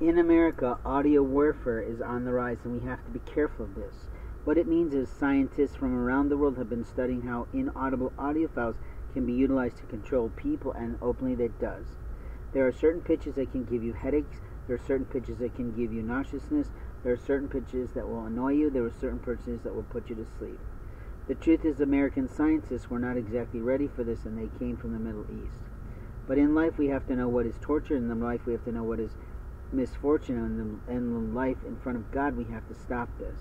In America, audio warfare is on the rise, and we have to be careful of this. What it means is scientists from around the world have been studying how inaudible audio files can be utilized to control people, and openly it does. There are certain pitches that can give you headaches. There are certain pitches that can give you nauseousness. There are certain pitches that will annoy you. There are certain pitches that will put you to sleep. The truth is, American scientists were not exactly ready for this, and they came from the Middle East. But in life, we have to know what is torture, and in life, we have to know what is misfortune, and life, in front of God, we have to stop this.